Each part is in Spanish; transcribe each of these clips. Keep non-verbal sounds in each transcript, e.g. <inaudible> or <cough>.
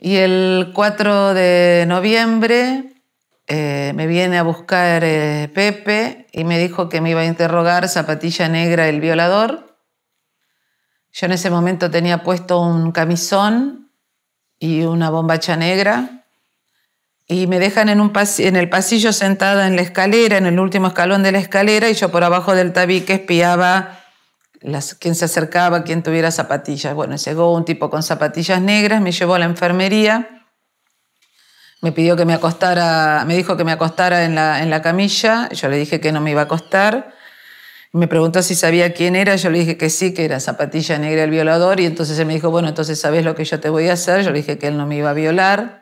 Y el 4 de noviembre eh, me viene a buscar eh, Pepe y me dijo que me iba a interrogar Zapatilla Negra, el violador. Yo en ese momento tenía puesto un camisón y una bombacha negra y me dejan en, un en el pasillo sentada en la escalera, en el último escalón de la escalera, y yo por abajo del tabique espiaba las, se acercaba, quién tuviera zapatillas. Bueno, llegó un tipo con zapatillas negras, me llevó a la enfermería, me pidió que me acostara, me dijo que me acostara en la, en la camilla, yo le dije que no me iba a acostar, me preguntó si sabía quién era, yo le dije que sí, que era zapatilla negra el violador, y entonces él me dijo, bueno, entonces sabes lo que yo te voy a hacer, yo le dije que él no me iba a violar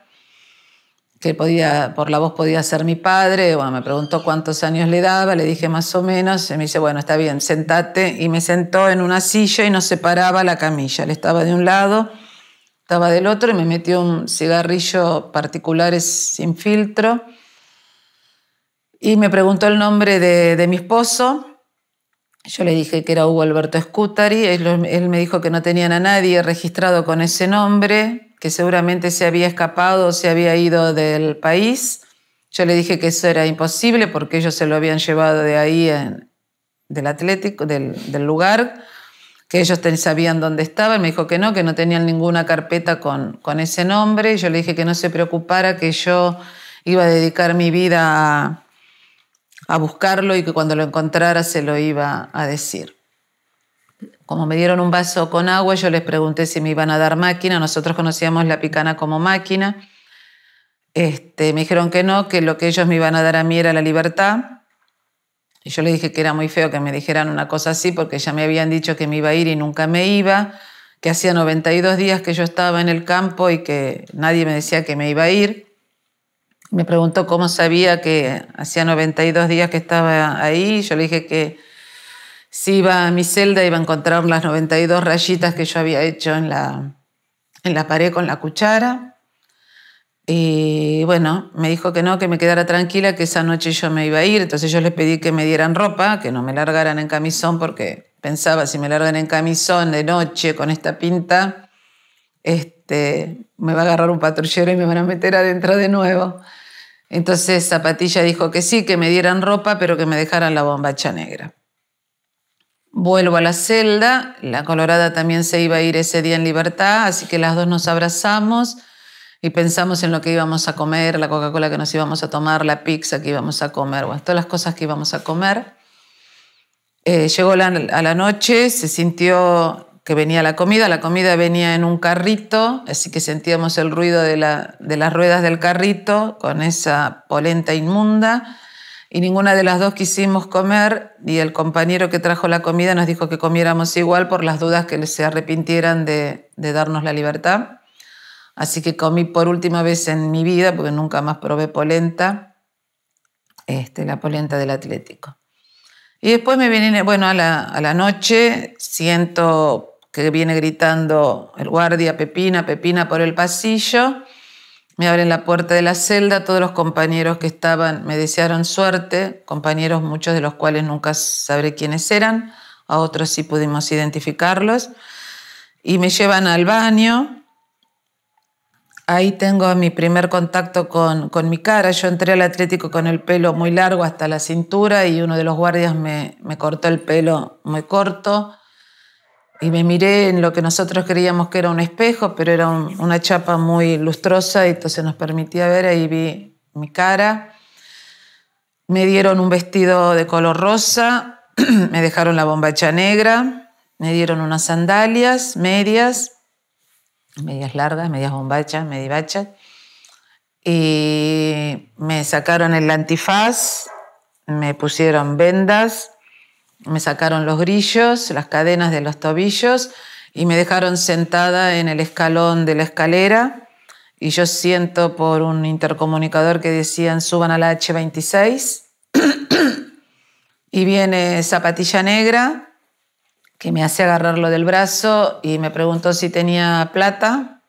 que podía, por la voz podía ser mi padre, bueno, me preguntó cuántos años le daba, le dije más o menos, y me dice, bueno, está bien, sentate, y me sentó en una silla y nos separaba la camilla, él estaba de un lado, estaba del otro, y me metió un cigarrillo particulares sin filtro, y me preguntó el nombre de, mi esposo, yo le dije que era Hugo Alberto Scutari, él me dijo que no tenían a nadie registrado con ese nombre, que seguramente se había escapado o se había ido del país. Yo le dije que eso era imposible porque ellos se lo habían llevado de ahí, del Atlético, del, lugar, que ellos sabían dónde estaba. Él me dijo que no, que no tenían ninguna carpeta con, con ese nombre. Yo le dije que no se preocupara, que yo iba a dedicar mi vida a buscarlo y que cuando lo encontrara se lo iba a decir como me dieron un vaso con agua, yo les pregunté si me iban a dar máquina. Nosotros conocíamos la picana como máquina. Este, me dijeron que no, que lo que ellos me iban a dar a mí era la libertad. Y yo le dije que era muy feo que me dijeran una cosa así, porque ya me habían dicho que me iba a ir y nunca me iba, que hacía 92 días que yo estaba en el campo y que nadie me decía que me iba a ir. Me preguntó cómo sabía que hacía 92 días que estaba ahí. Yo le dije que si iba a mi celda iba a encontrar las 92 rayitas que yo había hecho en la, en la pared con la cuchara. Y bueno, me dijo que no, que me quedara tranquila, que esa noche yo me iba a ir. Entonces yo les pedí que me dieran ropa, que no me largaran en camisón, porque pensaba, si me largan en camisón de noche con esta pinta, este, me va a agarrar un patrullero y me van a meter adentro de nuevo. Entonces Zapatilla dijo que sí, que me dieran ropa, pero que me dejaran la bombacha negra. Vuelvo a la celda, la colorada también se iba a ir ese día en libertad, así que las dos nos abrazamos y pensamos en lo que íbamos a comer, la Coca-Cola que nos íbamos a tomar, la pizza que íbamos a comer, todas las cosas que íbamos a comer. Eh, llegó a la noche, se sintió que venía la comida, la comida venía en un carrito, así que sentíamos el ruido de las ruedas del carrito con esa polenta inmunda y ninguna de las dos quisimos comer y el compañero que trajo la comida nos dijo que comiéramos igual por las dudas que se arrepintieran de, darnos la libertad. Así que comí por última vez en mi vida, porque nunca más probé polenta, este, la polenta del Atlético. Y después me viene, bueno, a la, a la noche siento que viene gritando el guardia Pepina, Pepina por el pasillo me abren la puerta de la celda, todos los compañeros que estaban me desearon suerte, compañeros muchos de los cuales nunca sabré quiénes eran, a otros sí pudimos identificarlos, y me llevan al baño. Ahí tengo mi primer contacto con, con mi cara. Yo entré al Atlético con el pelo muy largo hasta la cintura y uno de los guardias me, me cortó el pelo muy corto y me miré en lo que nosotros creíamos que era un espejo, pero era una chapa muy lustrosa y entonces nos permitía ver, ahí vi mi cara. Me dieron un vestido de color rosa, <clears throat> me dejaron la bombacha negra, me dieron unas sandalias, medias, medias largas, medias bombachas, medibachas, y me sacaron el antifaz, me pusieron vendas, me sacaron los grillos, las cadenas de los tobillos y me dejaron sentada en el escalón de la escalera y yo siento por un intercomunicador que decían suban a la H26 <clears throat> y viene Zapatilla Negra que me hace agarrarlo del brazo y me preguntó si tenía plata.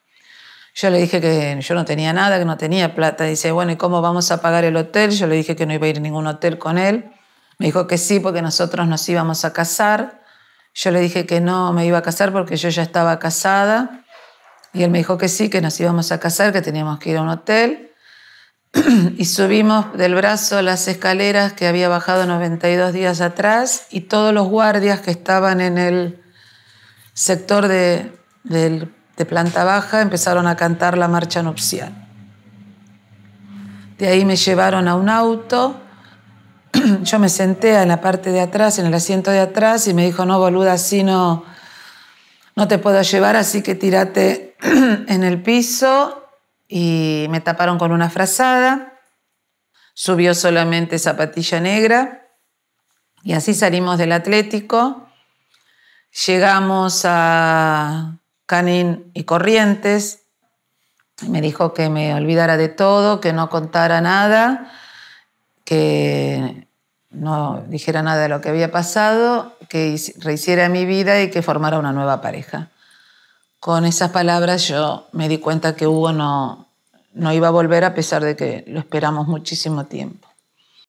Yo le dije que yo no tenía nada, que no tenía plata. Dice, bueno, ¿y cómo vamos a pagar el hotel? Yo le dije que no iba a ir a ningún hotel con él. Me dijo que sí porque nosotros nos íbamos a casar. Yo le dije que no me iba a casar porque yo ya estaba casada. Y él me dijo que sí, que nos íbamos a casar, que teníamos que ir a un hotel. <clears throat> y subimos del brazo las escaleras que había bajado 92 días atrás y todos los guardias que estaban en el sector de, de planta baja empezaron a cantar la marcha nupcial. De ahí me llevaron a un auto. <clears throat> Yo me senté en la parte de atrás, en el asiento de atrás, y me dijo, no, boluda, así no, no te puedo llevar, así que tírate <clears throat> en el piso. Y me taparon con una frazada. Subió solamente zapatilla negra. Y así salimos del Atlético. Llegamos a Canin y Corrientes. Me dijo que me olvidara de todo, que no contara nada, que no dijera nada de lo que había pasado, que rehiciera mi vida y que formara una nueva pareja. Con esas palabras yo me di cuenta que Hugo no, no iba a volver a pesar de que lo esperamos muchísimo tiempo.